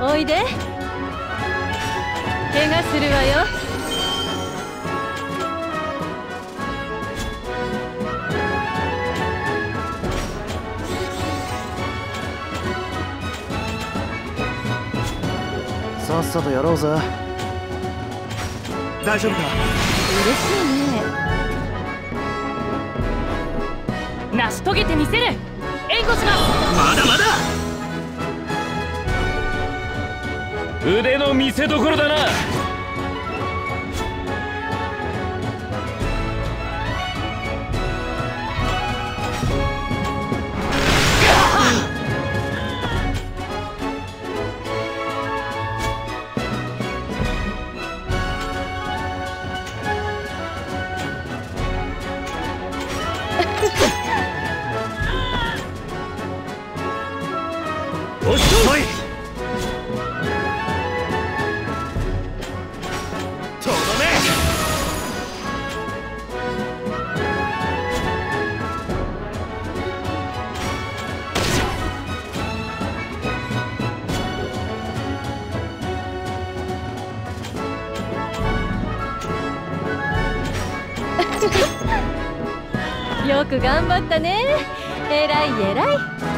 おいで。怪我するわよ。さっさとやろうぜ。大丈夫か？嬉しいね。成し遂げてみせる。援護します。まだまだ腕の見せ所だな。おっしょい。よく頑張ったね。えらいえらい。